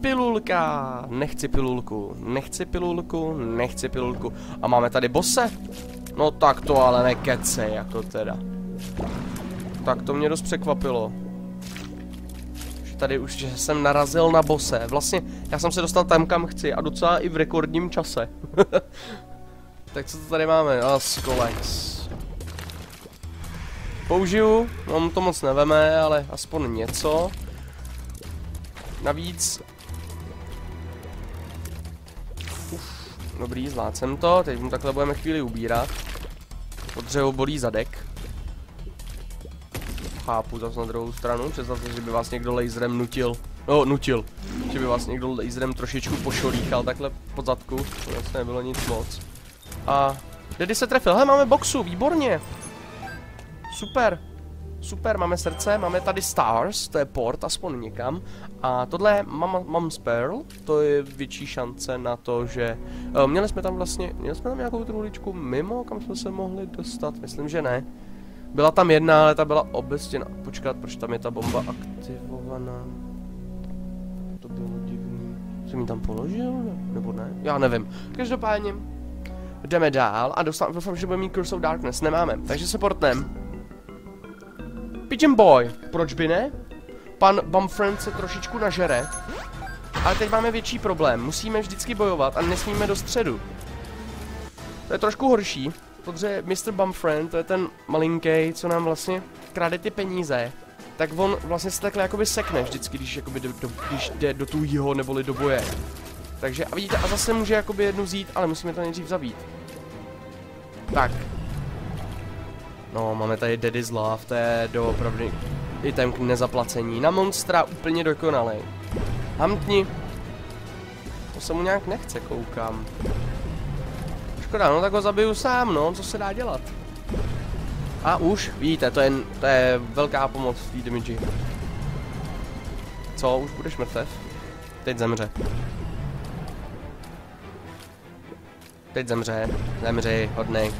Pilulka. Nechci pilulku. Nechci pilulku. Nechci pilulku. A máme tady bose. No tak to ale nekece, jako teda. Tak to mě dost překvapilo. Tady už, že jsem narazil na bose. Vlastně, já jsem se dostal tam, kam chci a docela i v rekordním čase. tak co to tady máme? A Skolex. Použiju, no to moc neveme, ale aspoň něco. Navíc... Uf, dobrý, zvládl jsem to, teď mu takhle budeme chvíli ubírat. Protože ho bolí zadek. Chápu zase na druhou stranu, představte, že by vás někdo laserem nutil. No, nutil. Že by vás někdo laserem trošičku pošolíchal takhle pod zadku. To vlastně nebylo nic moc. A Daddy se trefil. Hele, máme boxu, výborně. Super. Super, máme srdce, máme tady Stars, to je port, aspoň někam. A tohle je Mama, Mom's Pearl, to je větší šance na to, že... Uh, měli jsme tam vlastně, měli jsme tam nějakou truhličku mimo, kam jsme se mohli dostat, myslím, že ne. Byla tam jedna, ale ta byla obestěna. Počkat, proč tam je ta bomba aktivovaná? To bylo divný. Jsem ji tam položil, nebo ne? Já nevím. Každopádně, jdeme dál a doufám, že budeme mít Curse of Darkness. Nemáme, takže se portnem. Pigeon Boy, proč by ne? Pan Bumfriend se trošičku nažere. Ale teď máme větší problém. Musíme vždycky bojovat a nesmíme do středu. To je trošku horší, protože Mr. Bumfriend, to je ten malinký, co nám vlastně krade ty peníze, tak on vlastně se takhle jakoby sekne vždycky, když, jakoby do, do, když jde do tůjího neboli do boje. Takže a vidíte, a zase může jakoby jednu vzít, ale musíme to nejdřív zabít. Tak, No, máme tady Daddy's Love, to je doopravdy item k nezaplacení. Na monstra úplně dokonalý. Hamtni. To se mu nějak nechce, koukám. Škoda, no tak ho zabiju sám, no, co se dá dělat. A už, vidíte, to je, to je velká pomoc v té. Co, už budeš mrtev? Teď zemře. Teď zemře, zemři, hodnej.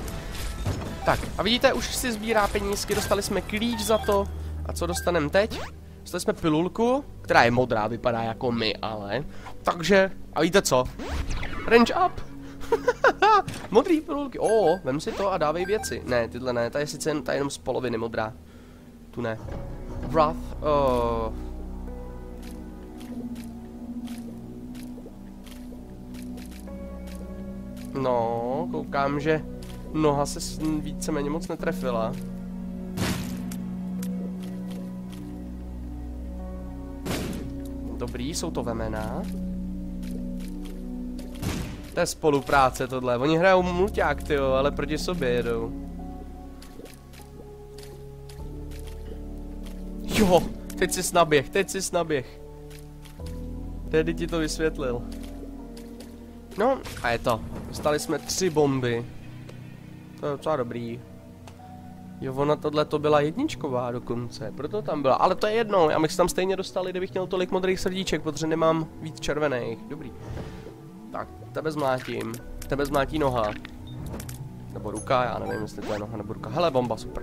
Tak, a vidíte, už si sbírá penízky, dostali jsme klíč za to. A co dostaneme teď? Dostali jsme pilulku, která je modrá, vypadá jako my, ale. Takže, a víte co? Range up! Modrý pilulky, o, vem si to a dávej věci. Ne, tyhle ne, ta je sice jen, ta je jenom z poloviny modrá. Tu ne. Wrath, oh. No, koukám, že noha se víceméně moc netrefila. Dobrý, jsou to vemena. To je spolupráce tohle. Oni hrajou mulťák, tyjo, ale proti sobě jedou. Jo, teď si snaběh, teď si snaběh. Tedy ti to vysvětlil. No, a je to. Dostali jsme tři bomby. To je docela dobrý. Jo, ona tohle to byla jedničková dokonce, proto tam byla, ale to je jedno, já bych se tam stejně dostal, kdybych měl tolik modrých srdíček, protože nemám víc červených, dobrý. Tak, tebe zmlátím, tebe zmlátí noha. Nebo ruka, já nevím, jestli to je noha nebo ruka. Hele, bomba, super.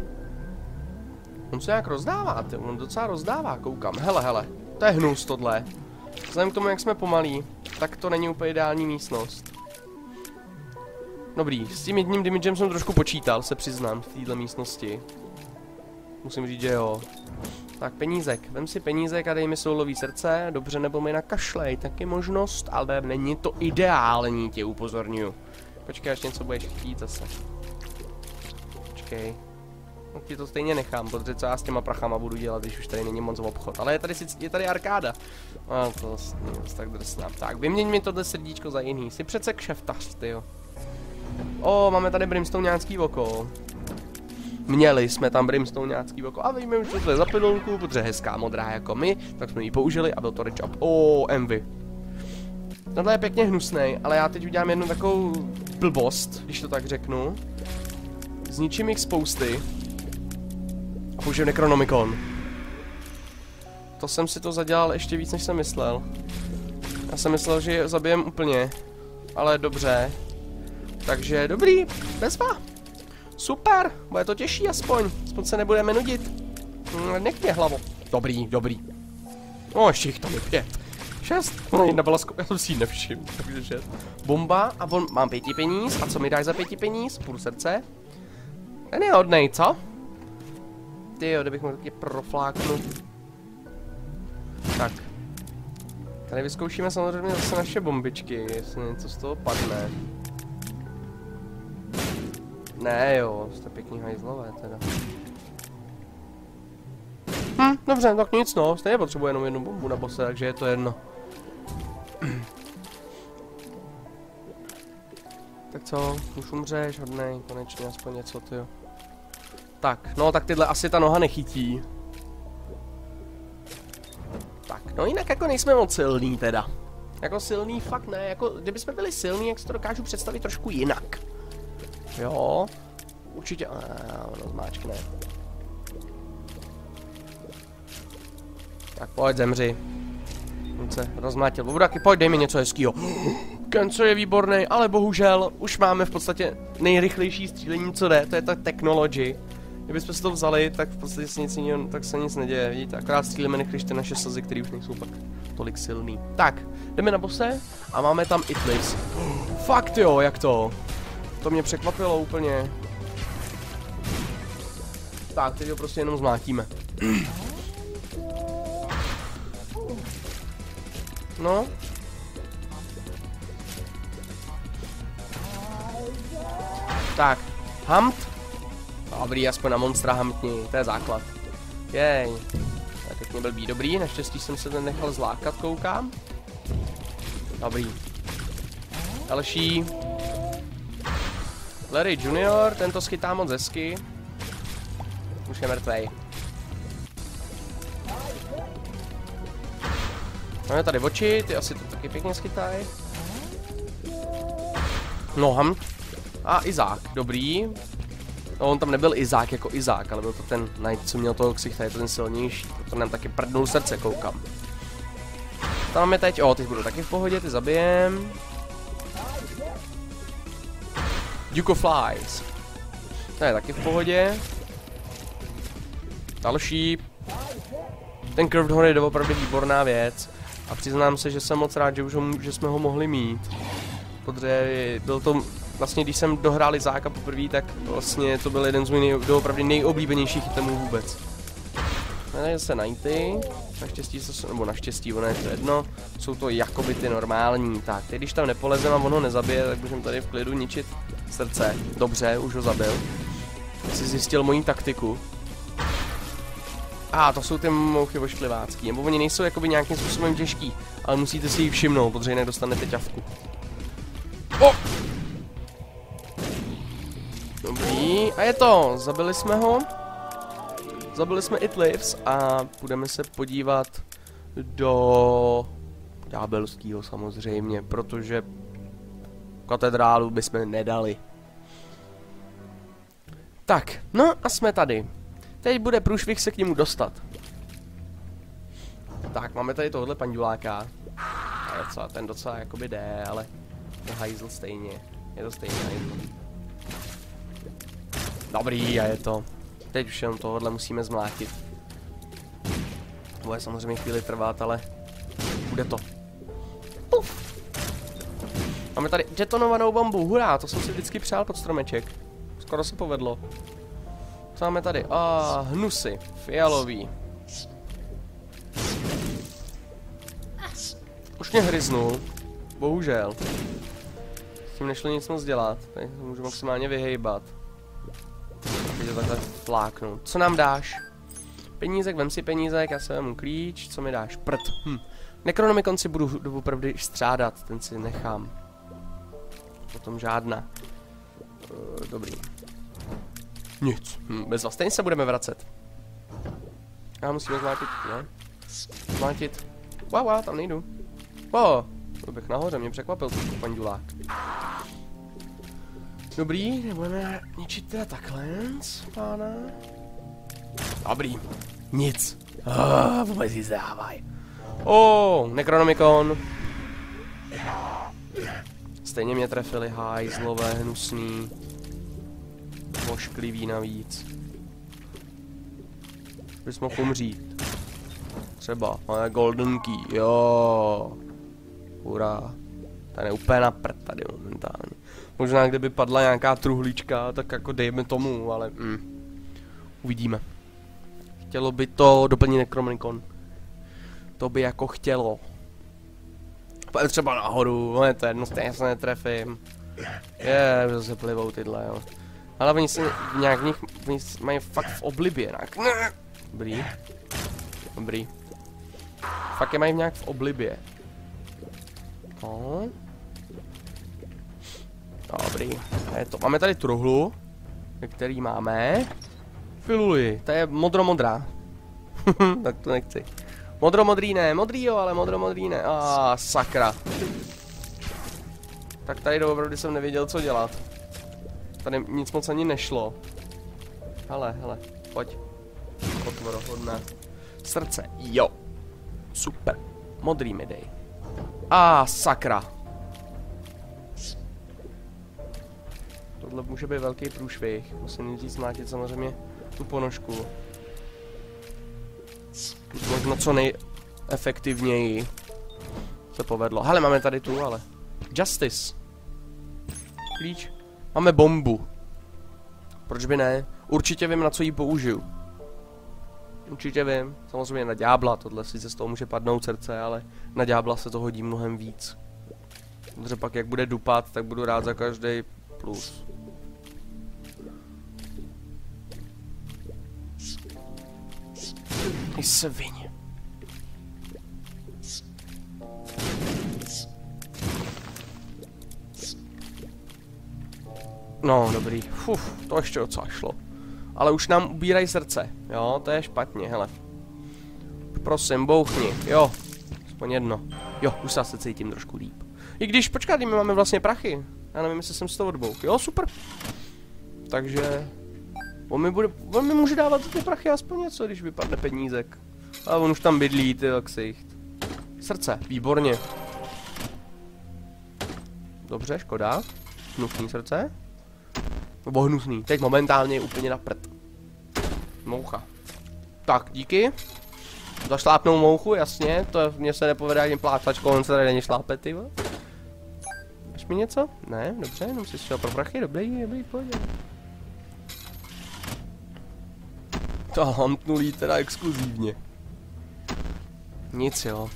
On se nějak rozdává, ty, on docela rozdává, koukám. Hele, hele, to je hnus tohle. Vzhledem k tomu, jak jsme pomalí, tak to není úplně ideální místnost. Dobrý, s tím jedním damagem jsem trošku počítal, se přiznám, v této místnosti. Musím říct, že jo. Tak penízek, vem si penízek a dej mi soulový srdce, dobře nebo mi nakašlej, taky možnost, ale není to ideální, tě upozorňuju. Počkej, až něco budeš chtít zase. počkej. No ti to stejně nechám, protože co já s těma prachama budu dělat, když už tady není moc v obchod. Ale je tady, je tady arkáda. A to vlastně tak drsná. Tak, vyměň mi tohle srdíčko za jiný. Jsi přece kšeftař, jo. O, máme tady brimstone nějaký oko. Měli jsme tam brimstone nějaký oko a víme, že to je za pilulku, protože hezká modrá jako my, tak jsme ji použili a byl to rich up. O, envy. Tohle je pěkně hnusný, ale já teď udělám jednu takovou blbost, když to tak řeknu. Zničím jich spousty. A použiju Necronomicon. To jsem si to zadělal ještě víc, než jsem myslel. Já jsem myslel, že je zabijem úplně. Ale dobře. Takže dobrý, bezva. Super, bude to těžší aspoň. Aspoň se nebudeme nudit. Hm, nech mě hlavo. Dobrý, dobrý. No, ještě jich tam je pět. Šest. No, jedna byla já jsem si ji nevšiml, takže šest. Bomba a on, mám pěti peníz. A co mi dáš za pěti peníz? Půl srdce. Ten je hodnej, co? Ty jo, kdybych mohl taky profláknout. Tak. Tady vyzkoušíme samozřejmě zase naše bombičky, jestli něco z toho padne. Ne jo, jste pěkný hajzlové teda. Hm, dobře, tak nic no, stejně potřebuje jenom jednu bombu na bose, takže je to jedno. tak co, už umřeš, hodnej, konečně aspoň něco, ty jo. Tak, no tak tyhle asi ta noha nechytí. Tak, no jinak jako nejsme moc silný teda. Jako silný fakt ne, jako kdyby jsme byli silní, jak si to dokážu představit trošku jinak. Jo, určitě, a ono zmáčkne. Tak pojď, zemři. On se rozmátil. Vodaky, pojď, dej mi něco hezkýho. Kenco je výborný, ale bohužel už máme v podstatě nejrychlejší střílení, co jde, to je ta technology. Kdybychom si to vzali, tak v podstatě se nic jiného, tak se nic neděje, vidíte, akorát střílíme než ty naše slzy, které už nejsou pak tolik silný. Tak, jdeme na bose a máme tam Itlis. Fakt jo, jak to? To mě překvapilo úplně. Tak, teď ho prostě jenom zmátíme. No. Tak, Hamt. Dobrý, aspoň na monstra hamtní, to je základ. Jej. Tak pěkně byl být dobrý, naštěstí jsem se ten nechal zlákat, koukám. Dobrý. Další. Larry Junior, tento schytá moc hezky. Už je mrtvej. Máme tady oči, ty asi to taky pěkně schytají. Noham. A Izák, dobrý. No on tam nebyl Izák jako Izák, ale byl to ten Knight, co měl toho ksichta, je to ten silnější. To nám taky prdnul srdce, koukám. Tam máme teď, o, ty budou taky v pohodě, ty zabijem. Duke of Flies. To je taky v pohodě. Další. Ten Curved Horn je opravdu výborná věc. A přiznám se, že jsem moc rád, že, už ho, že jsme ho mohli mít. Protože byl to, vlastně když jsem dohrál Izáka poprvé, tak vlastně to byl jeden z mých opravdu nejoblíbenějších itemů vůbec. Tady se Nighty, naštěstí, nebo naštěstí, ono je to jedno, jsou to jakoby ty normální. Tak, teď když tam nepolezem a ono nezabije, tak můžeme tady v klidu ničit srdce. Dobře, už ho zabil. Jsi zjistil moji taktiku. A ah, to jsou ty mouchy ošklivácký, nebo oni nejsou jakoby nějakým způsobem těžký, ale musíte si ji všimnout, protože jinak dostanete ťavku. O! Dobrý, a je to, zabili jsme ho. Zabili jsme It Lives a budeme se podívat do ďábelského samozřejmě, protože katedrálu bychom nedali. Tak, no a jsme tady. Teď bude průšvih se k němu dostat. Tak, máme tady tohle panduláka. A docela, ten docela jakoby jde, ale je hajzl stejně. Je to stejně hajzl. Dobrý, a je to. Teď už jenom tohle musíme zmlátit. To bude samozřejmě chvíli trvat, ale bude to. Puf. Máme tady detonovanou bombu, hurá, to jsem si vždycky přál pod stromeček. Skoro se povedlo. Co máme tady? A oh, hnusy, fialový. Už mě hryznul, bohužel. S tím nešlo nic moc dělat, tak můžu maximálně vyhejbat. Teď ty takhle fláknout. Co nám dáš? Penízek, vem si penízek, já se vemu klíč, co mi dáš? Prd. Hm. Necronomicon si budu doopravdy střádat, ten si nechám. Potom žádná. Uh, dobrý. Nic. Hm, bez vás se budeme vracet. Já musíme zmátit, ne? Zmátit. Wow, wow, tam nejdu. Wow, to bych nahoře, mě překvapil ten pandulák. Dobrý, nebudeme ničit teda takhle, pána. Dobrý. Nic. Oh, vůbec si zdávaj. Oh, Necronomicon. Stejně mě trefili hajzlové, hnusný. Mošklivý navíc. Bys mohl umřít. Třeba, ale golden key, jo. Hurá. Tady je úplně na prd tady momentálně. Možná kdyby padla nějaká truhlička, tak jako dejme tomu, ale mm. Uvidíme. Chtělo by to doplnit Necronomicon. To by jako chtělo. Pojď třeba nahoru, je to jedno, stejně se netrefím. Je, že se plivou tyhle, jo. Ale oni se nějak v nich, oni mají fakt v oblibě, nějak. Dobrý. Dobrý. Fakt je mají nějak v oblibě. No. Dobrý. Je to. Máme tady truhlu, který máme. Filuli, to je modro-modrá. tak to nechci. Modro-modrý ne, modrý jo, ale modro-modrý ne. A ah, sakra. Tak tady doopravdy jsem nevěděl, co dělat. Tady nic moc ani nešlo. Hele, hele, pojď. Otvor, hodné. Srdce, jo. Super. Modrý mi dej. A ah, sakra. Tohle může být velký průšvih. Musím nejdřív zmátit samozřejmě tu ponožku. Možná co nejefektivněji se povedlo. Hele, máme tady tu, ale. Justice. Klíč. Máme bombu. Proč by ne? Určitě vím, na co ji použiju. Určitě vím. Samozřejmě na ďábla, tohle si z toho může padnout srdce, ale na ďábla se to hodí mnohem víc. Protože pak jak bude dupat, tak budu rád za každý plus. Svině. No, dobrý. Fuf, to ještě docela šlo. Ale už nám ubírají srdce. Jo, to je špatně, hele. Prosím, bouchni. Jo, aspoň jedno. Jo, už se cítím trošku líp. I když, počkat, my máme vlastně prachy. Já nevím, jestli jsem z toho odbouch. Jo, super. Takže... On mi, bude, on mi může dávat ty prachy aspoň něco, když vypadne penízek. A on už tam bydlí, ty ksicht. Srdce, výborně. Dobře, škoda. Hnusný srdce. Nebo hnusný. Teď momentálně je úplně na prd. Moucha. Tak, díky. Zašlápnou mouchu, jasně. To mně se nepovede ani plácačko, on se tady není šlápe, ty Máš mi něco? Ne, dobře, jenom si šel pro prachy, dobrý, dobrý, pojď. To hantnulý teda exkluzivně. Nic jo.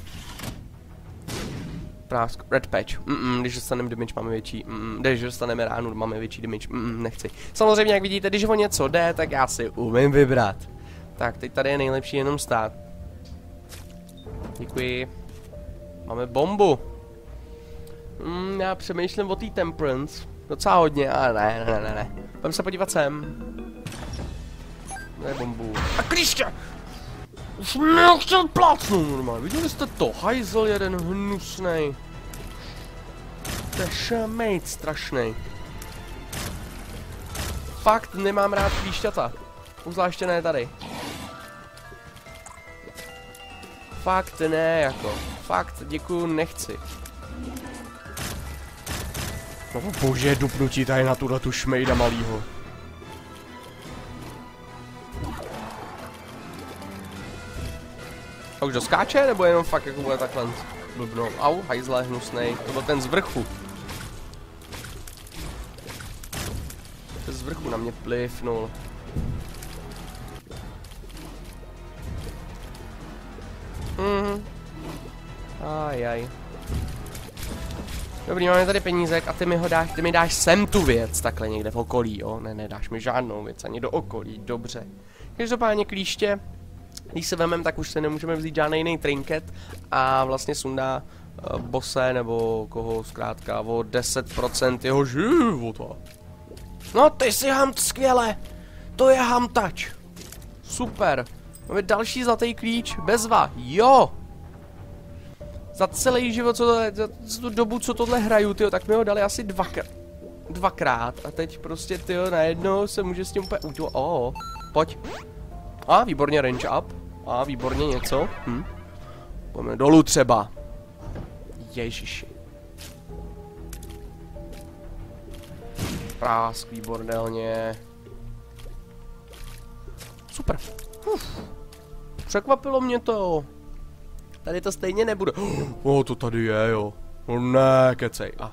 Prásk, red patch. Mm -mm, když dostaneme damage, máme větší. Mm -mm, když dostaneme ránu, máme větší damage. Mm -mm, nechci. Samozřejmě, jak vidíte, když o něco jde, tak já si umím vybrat. Tak, teď tady je nejlepší jenom stát. Děkuji. Máme bombu. Mm, já přemýšlím o té Temperance. Docela hodně, ale ne, ne, ne, ne. Pojďme se podívat sem. Ne bombu. A klíště! Už mě chtěl plácnout normálně. Viděli jste to? Hajzel jeden hnusnej. To je šamejt strašnej. Fakt nemám rád klíšťata. Uzvláště ne tady. Fakt ne, jako. Fakt, děkuju, nechci. No bože, dupnutí tady na tuhle tu šmejda malýho. A už doskáče, nebo jenom fakt jako bude takhle blbnout? Au, hajzle, hnusnej. To byl ten z vrchu. Ten z vrchu na mě plivnul. Mhm. Ajaj. Dobrý, máme tady penízek a ty mi ho dáš, ty mi dáš sem tu věc, takhle někde v okolí, jo? Ne, nedáš mi žádnou věc, ani do okolí, dobře. Každopádně klíště, když se vemem, tak už se nemůžeme vzít žádný jiný trinket a vlastně sundá uh, bose nebo koho zkrátka o 10% jeho života. No ty si hamt skvěle, to je hamtač. Super, máme další zlatý klíč, bezva, jo. Za celý život, co to, za, za tu dobu, co tohle hraju, tyjo, tak mi ho dali asi dvakrát. Dvakrát a teď prostě, tyjo, najednou se může s tím úplně udělat. Oh, pojď. A, výborně range up. A, výborně něco. Hm. Pojďme dolů třeba. Ježiši. Prásk, výborně. Super. Uf. Překvapilo mě to. Tady to stejně nebude. O, to tady je, jo. No ne, kecej. A,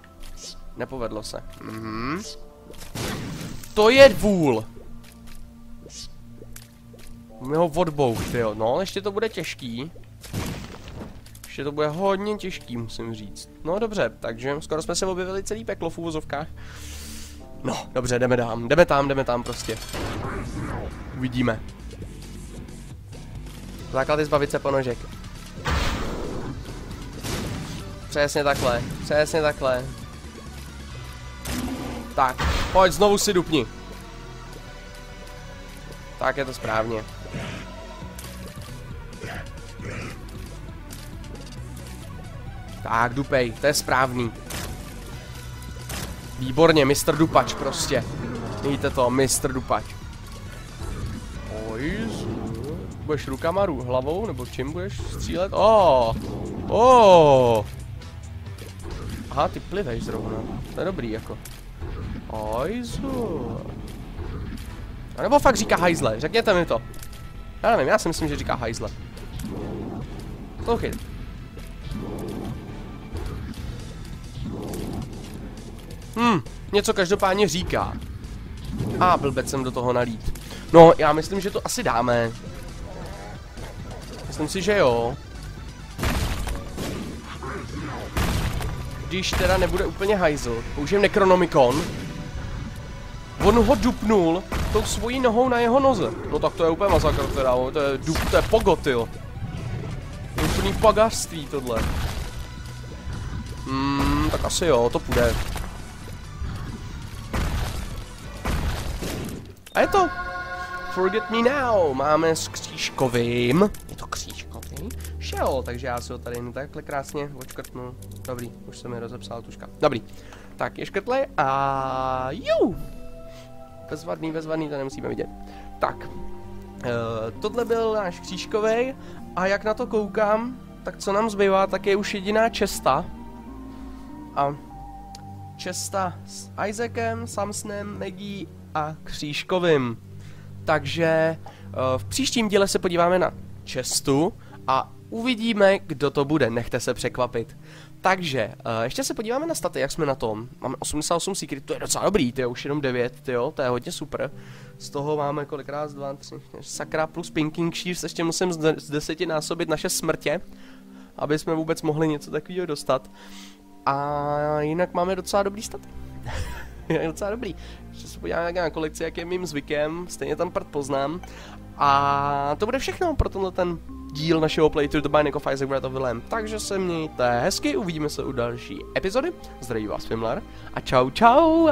nepovedlo se. Mhm. To je vůl. Můžeme ho odbouch, jo. No, ještě to bude těžký. Ještě to bude hodně těžký, musím říct. No dobře, takže skoro jsme se objevili celý peklo v úvozovkách. No, dobře, jdeme tam, jdeme tam, jdeme tam prostě. Uvidíme. Základ je zbavit se ponožek. Přesně takhle, přesně takhle. Tak, pojď, znovu si dupni. Tak je to správně. Tak, dupej, to je správný. Výborně, mistr dupač prostě. Víte to, mistr dupač. Oj, budeš rukama, hlavou, nebo čím budeš střílet? Oh, oh. Aha, ty pliveš zrovna. To je dobrý jako. Ojzu. A nebo fakt říká hajzle, řekněte mi to. Já nevím, já si myslím, že říká hajzle. Poslouchejte. Hm, něco každopádně říká. A blbec jsem do toho nalít. No, já myslím, že to asi dáme. Myslím si, že jo. Když teda nebude úplně hajzl, použijem Necronomicon. On ho dupnul tou svojí nohou na jeho noze. No tak to je úplně masakr teda, to je, dup, to je pogotil. Úplný pagařství tohle. Hmm, tak asi jo, to půjde. A je to. Forget me now. Máme s křížkovým. Je to křížkový? Šel, takže já si ho tady takhle krásně očkrtnu. Dobrý, už se mi rozepsal tuška. Dobrý. Tak je škrtlej a ju. Bezvadný, bezvadný, to nemusíme vidět. Tak. Uh, tohle byl náš křížkový a jak na to koukám, tak co nám zbývá, tak je už jediná česta. A česta s Isaacem, Samsnem, Maggie a Křížkovým. Takže uh, v příštím díle se podíváme na čestu a uvidíme, kdo to bude, nechte se překvapit. Takže, uh, ještě se podíváme na staty, jak jsme na tom. Máme 88 secret, to je docela dobrý, ty už jenom 9, jo, to je hodně super. Z toho máme kolikrát, dva, tři, sakra plus Pinking Shears, ještě musím z, z deseti násobit naše smrtě, aby jsme vůbec mohli něco takového dostat. A jinak máme docela dobrý staty. je docela dobrý. Ještě se podíváme na kolekci, jak je mým zvykem, stejně tam prd poznám. A to bude všechno pro tenhle ten díl našeho playthrough The Binding of Isaac Breath of the Lamb. Takže se mějte hezky, uvidíme se u další epizody. Zdraví vás Fimlar a čau čau!